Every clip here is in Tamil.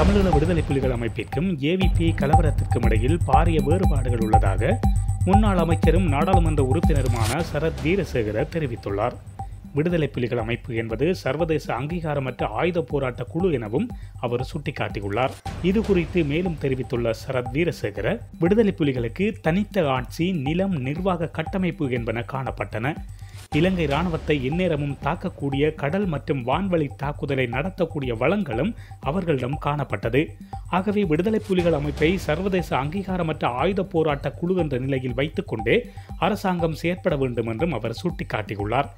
தமிழீழ விடுதலை புலிகள் அமைப்பிற்கும் ஏவிபி கலவரத்திற்கும் இடையில் பாரிய வேறுபாடுகள் உள்ளதாக முன்னாள் அமைச்சரும் நாடாளுமன்ற உறுப்பினருமான சரத் வீரசேகர தெரிவித்துள்ளார். விடுதலை புலிகள் அமைப்பு என்பது சர்வதேச அங்கீகாரமற்ற ஆயுத போராட்ட குழு எனவும் அவர் சுட்டிக்காட்டியுள்ளார். இது குறித்து மேலும் தெரிவித்துள்ள சரத் வீரசேகர விடுதலை புலிகளுக்கு தனித்த ஆட்சி நிலம் நிர்வாக கட்டமைப்பு என்பன காணப்பட்டன. இலங்கை இராணுவத்தை எந்நேரமும் தாக்கக்கூடிய கடல் மற்றும் வான்வழி தாக்குதலை நடத்தக்கூடிய வளங்களும் அவர்களிடம் காணப்பட்டது. ஆகவே விடுதலை புலிகள் அமைப்பை சர்வதேச அங்கீகாரமற்ற ஆயுத போராட்ட குழு என்ற நிலையில் வைத்துக்கொண்டே அரசாங்கம் செயற்பட வேண்டும் என்றும் அவர் சுட்டிக்காட்டியுள்ளார்.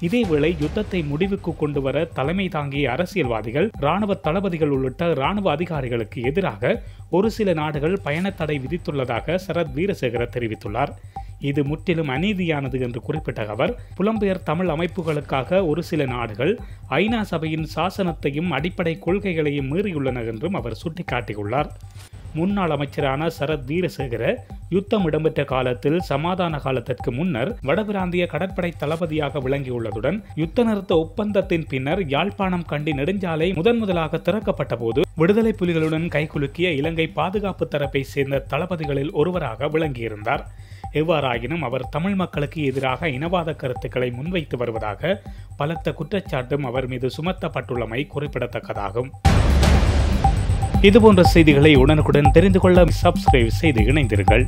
இதேவேளை யுத்தத்தை முடிவுக்கு கொண்டு வர தலைமை தாங்கிய அரசியல்வாதிகள் ராணுவ தளபதிகள் உள்ளிட்ட ராணுவ அதிகாரிகளுக்கு எதிராக ஒரு சில நாடுகள் பயணத்தடை விதித்துள்ளதாக சரத் வீரசேகர தெரிவித்துள்ளார். இது முற்றிலும் அநீதியானது என்று குறிப்பிட்ட அவர் புலம்பெயர் தமிழ் அமைப்புகளுக்காக ஒரு சில நாடுகள் ஐநா சபையின் சாசனத்தையும் அடிப்படை கொள்கைகளையும் மீறியுள்ளன என்றும் அவர் சுட்டிக்காட்டியுள்ளார். முன்னாள் அமைச்சரான சரத் வீரசேகர யுத்தம் இடம்பெற்ற காலத்தில் சமாதான காலத்திற்கு முன்னர் வடபிராந்திய கடற்படை தளபதியாக விளங்கியுள்ளதுடன் யுத்த நிறுத்த ஒப்பந்தத்தின் பின்னர் யாழ்ப்பாணம் கண்டி நெடுஞ்சாலை முதன் முதலாக திறக்கப்பட்ட போது விடுதலை புலிகளுடன் கைகுலுக்கிய இலங்கை பாதுகாப்பு தரப்பை சேர்ந்த தளபதிகளில் ஒருவராக விளங்கியிருந்தார். எவ்வாறாயினும் அவர் தமிழ் மக்களுக்கு எதிராக இனவாத கருத்துக்களை முன்வைத்து வருவதாக பலத்த குற்றச்சாட்டும் அவர் மீது சுமத்தப்பட்டுள்ளமை குறிப்பிடத்தக்கதாகும். இதுபோன்ற செய்திகளை உடனுக்குடன் தெரிந்து கொள்ள சப்ஸ்கிரைப் செய்து இணைந்திருங்கள்.